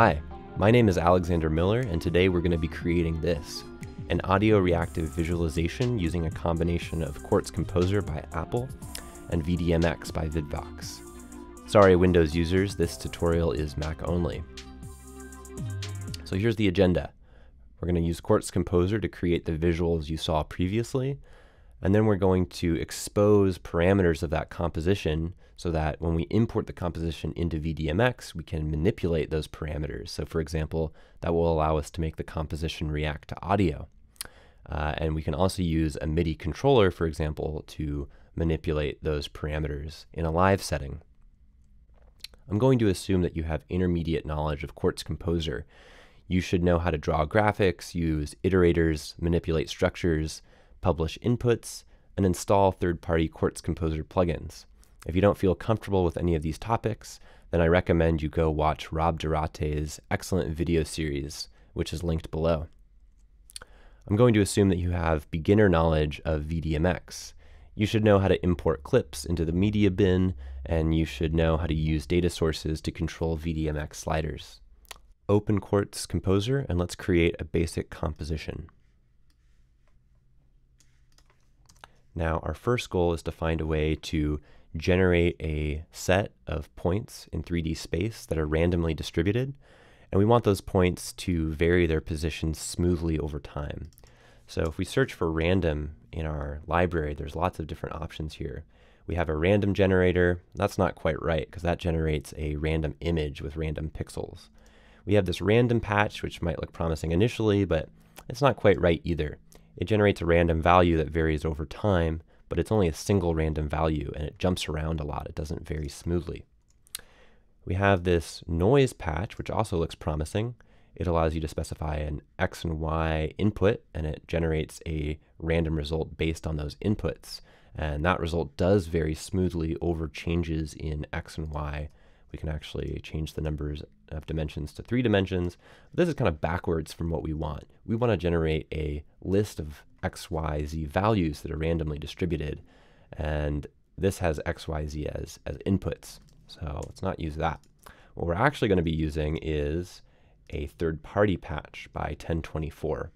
Hi, my name is Alexander Miller, and today we're going to be creating this an audio reactive visualization using a combination of Quartz Composer by Apple and VDMX by Vidvox. Sorry, Windows users, this tutorial is Mac only. So here's the agenda. We're going to use Quartz Composer to create the visuals you saw previously, and then we're going to expose parameters of that composition so that when we import the composition into VDMX, we can manipulate those parameters. So for example, that will allow us to make the composition react to audio. Uh, and we can also use a MIDI controller, for example, to manipulate those parameters in a live setting. I'm going to assume that you have intermediate knowledge of Quartz Composer. You should know how to draw graphics, use iterators, manipulate structures, publish inputs, and install third-party Quartz Composer plugins. If you don't feel comfortable with any of these topics, then I recommend you go watch Rob Duarte's excellent video series, which is linked below. I'm going to assume that you have beginner knowledge of VDMX. You should know how to import clips into the media bin, and you should know how to use data sources to control VDMX sliders. Open Quartz Composer, and let's create a basic composition. Now, our first goal is to find a way to generate a set of points in 3D space that are randomly distributed, and we want those points to vary their positions smoothly over time. So if we search for random in our library, there's lots of different options here. We have a random generator. That's not quite right because that generates a random image with random pixels. We have this random patch, which might look promising initially, but it's not quite right either. It generates a random value that varies over time, but it's only a single random value and it jumps around a lot. It doesn't vary smoothly. We have this noise patch, which also looks promising. It allows you to specify an X and Y input and it generates a random result based on those inputs. And that result does vary smoothly over changes in X and Y. We can actually change the numbers of dimensions to three dimensions. This is kind of backwards from what we want. We want to generate a list of x, y, z values that are randomly distributed. And this has x, y, z as, as inputs. So let's not use that. What we're actually going to be using is a third-party patch by 1024.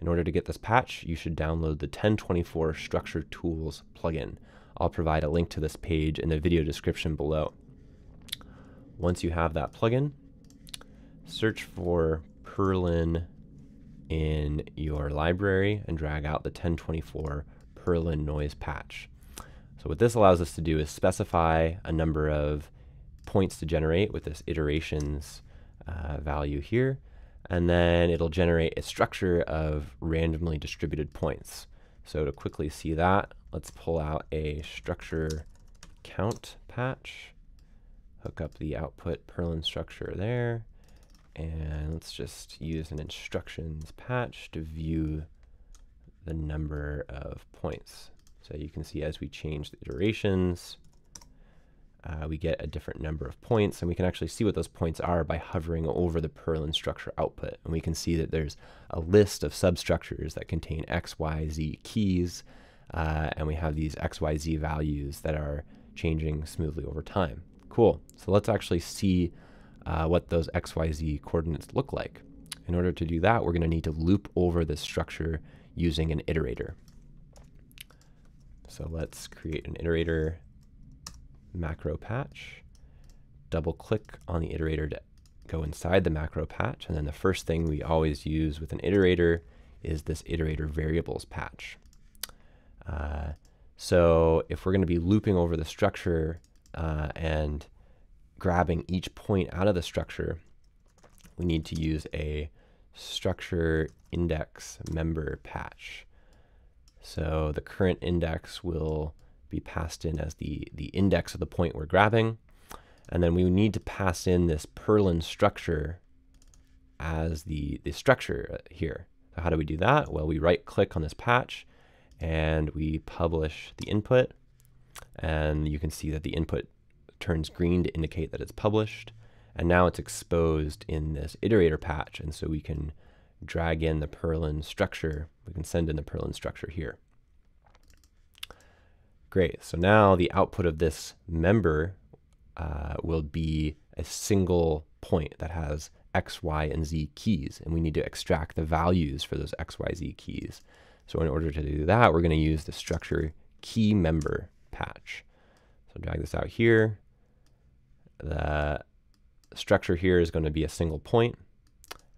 In order to get this patch, you should download the 1024 Structure Tools plugin. I'll provide a link to this page in the video description below. Once you have that plugin, search for Perlin in your library and drag out the 1024 Perlin noise patch. So what this allows us to do is specify a number of points to generate with this iterations uh, value here, and then it'll generate a structure of randomly distributed points. So to quickly see that, let's pull out a structure count patch, hook up the output Perlin structure there, and let's just use an instructions patch to view the number of points. So you can see as we change the iterations, uh, we get a different number of points, and we can actually see what those points are by hovering over the Perlin structure output. And we can see that there's a list of substructures that contain X, Y, Z keys, uh, and we have these X, Y, Z values that are changing smoothly over time. Cool. So let's actually see uh, what those XYZ coordinates look like. In order to do that, we're going to need to loop over this structure using an iterator. So let's create an iterator macro patch, double click on the iterator to go inside the macro patch, and then the first thing we always use with an iterator is this iterator variables patch. Uh, so if we're going to be looping over the structure uh, and grabbing each point out of the structure, we need to use a structure index member patch. So the current index will be passed in as the, the index of the point we're grabbing. And then we need to pass in this Perlin structure as the, the structure here. So how do we do that? Well, we right click on this patch and we publish the input. And you can see that the input turns green to indicate that it's published. And now it's exposed in this iterator patch. And so we can drag in the Perlin structure. We can send in the Perlin structure here. Great. So now the output of this member uh, will be a single point that has x, y, and z keys, and we need to extract the values for those x, y, z keys. So in order to do that, we're going to use the structure key member patch. So drag this out here. The structure here is going to be a single point.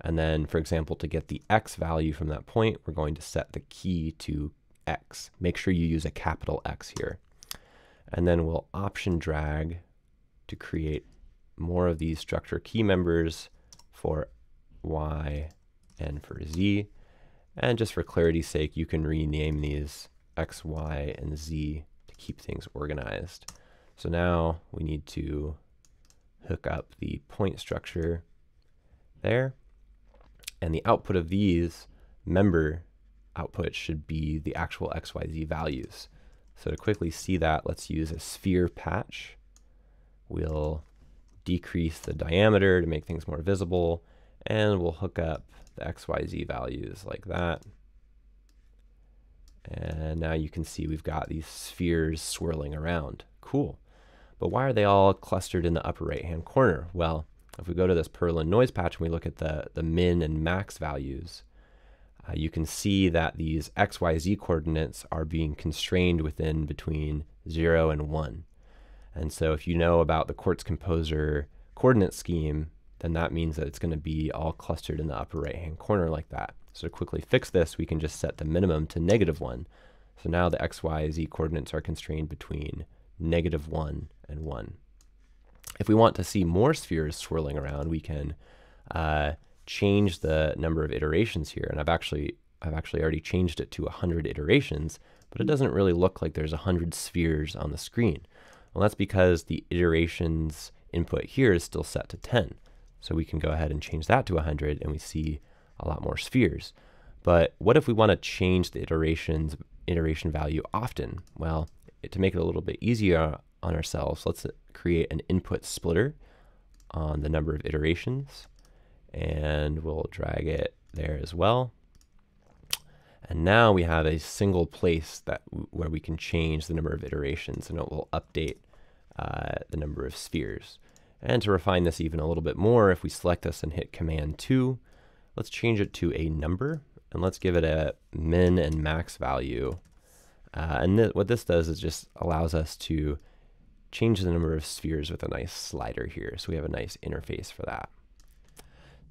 And then, for example, to get the x value from that point, we're going to set the key to x. Make sure you use a capital X here. And then we'll option drag to create more of these structure key members for y and for z. And just for clarity's sake, you can rename these x, y, and z to keep things organized. So now we need to hook up the point structure there. And the output of these member output should be the actual XYZ values. So to quickly see that, let's use a sphere patch. We'll decrease the diameter to make things more visible, and we'll hook up the XYZ values like that. And now you can see we've got these spheres swirling around. Cool. But why are they all clustered in the upper right hand corner? Well, if we go to this Perlin noise patch and we look at the, the min and max values, uh, you can see that these XYZ coordinates are being constrained within between 0 and 1. And so if you know about the Quartz Composer coordinate scheme, then that means that it's going to be all clustered in the upper right hand corner like that. So to quickly fix this, we can just set the minimum to negative 1. So now the x, y, z coordinates are constrained between negative 1 and 1. If we want to see more spheres swirling around, we can uh, change the number of iterations here. And I've actually, I've actually already changed it to 100 iterations, but it doesn't really look like there's 100 spheres on the screen. Well, that's because the iterations input here is still set to 10. So we can go ahead and change that to 100 and we see a lot more spheres. But what if we want to change the iterations iteration value often? Well, to make it a little bit easier on ourselves, let's create an input splitter on the number of iterations and we'll drag it there as well. And now we have a single place that where we can change the number of iterations and it will update uh, the number of spheres. And to refine this even a little bit more, if we select this and hit Command 2, let's change it to a number and let's give it a min and max value. Uh, and th what this does is just allows us to change the number of spheres with a nice slider here. So we have a nice interface for that.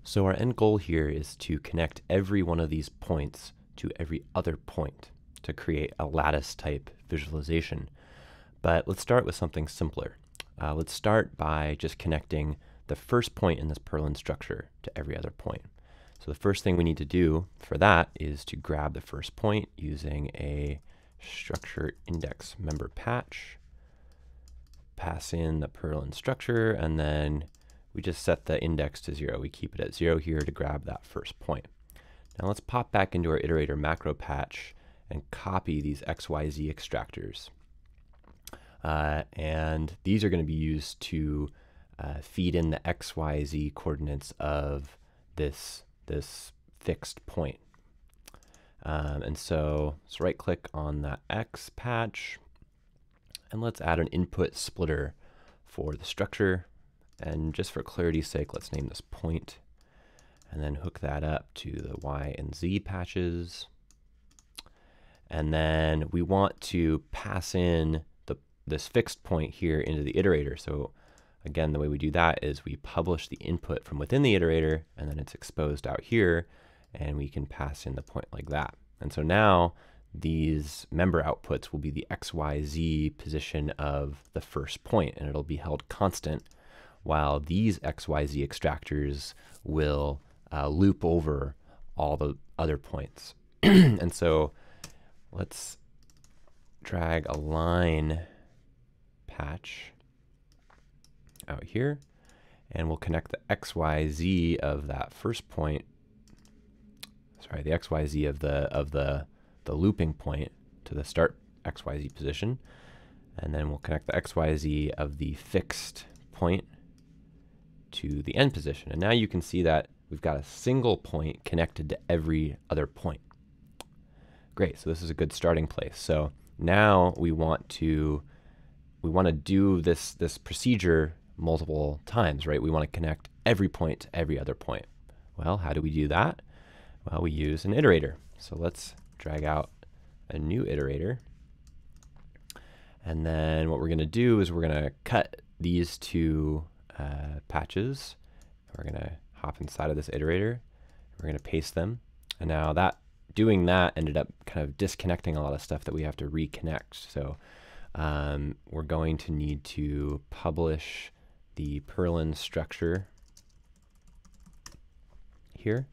So our end goal here is to connect every one of these points to every other point to create a lattice type visualization. But let's start with something simpler. Uh, let's start by just connecting the first point in this Perlin structure to every other point. So the first thing we need to do for that is to grab the first point using a structure index member patch, pass in the Perlin structure, and then we just set the index to zero. We keep it at zero here to grab that first point. Now let's pop back into our iterator macro patch and copy these XYZ extractors. Uh, and these are going to be used to uh, feed in the XYZ coordinates of this, this fixed point. Um, and so let's right click on that X patch and let's add an input splitter for the structure. And just for clarity's sake, let's name this point and then hook that up to the Y and Z patches. And then we want to pass in the, this fixed point here into the iterator. So again, the way we do that is we publish the input from within the iterator and then it's exposed out here and we can pass in the point like that. And so now these member outputs will be the XYZ position of the first point and it'll be held constant while these XYZ extractors will uh, loop over all the other points. and so let's drag a line patch out here and we'll connect the XYZ of that first point sorry the XYZ of the of the the looping point to the start XYZ position and then we'll connect the XYZ of the fixed point to the end position. And now you can see that we've got a single point connected to every other point. Great, so this is a good starting place. So now we want to we want to do this this procedure multiple times, right? We want to connect every point to every other point. Well, how do we do that? Well, we use an iterator. So let's drag out a new iterator. And then what we're going to do is we're going to cut these two uh, patches. We're going to hop inside of this iterator. We're going to paste them. And now that doing that ended up kind of disconnecting a lot of stuff that we have to reconnect. So um, we're going to need to publish the Perlin structure here.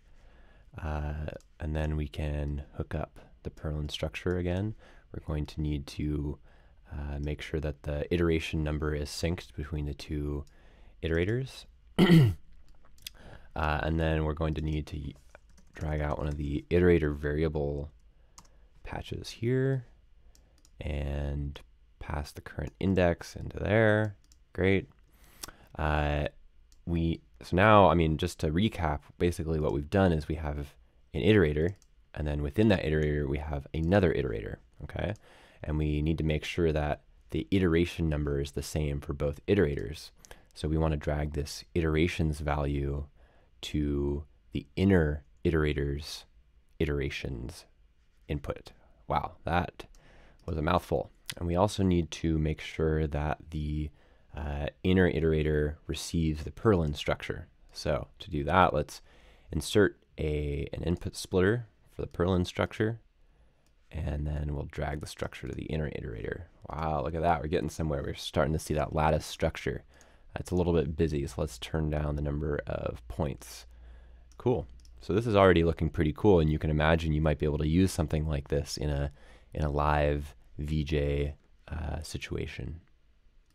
Uh, and then we can hook up the Perlin structure again. We're going to need to uh, make sure that the iteration number is synced between the two iterators. uh, and then we're going to need to drag out one of the iterator variable patches here and pass the current index into there. Great. Uh, we so now, I mean, just to recap, basically what we've done is we have an iterator, and then within that iterator, we have another iterator, okay? And we need to make sure that the iteration number is the same for both iterators. So we want to drag this iterations value to the inner iterator's iterations input. Wow, that was a mouthful. And we also need to make sure that the uh, inner iterator receives the Perlin structure. So to do that, let's insert a, an input splitter for the Perlin structure, and then we'll drag the structure to the inner iterator. Wow, look at that. We're getting somewhere. We're starting to see that lattice structure. It's a little bit busy, so let's turn down the number of points. Cool. So this is already looking pretty cool, and you can imagine you might be able to use something like this in a in a live VJ uh, situation.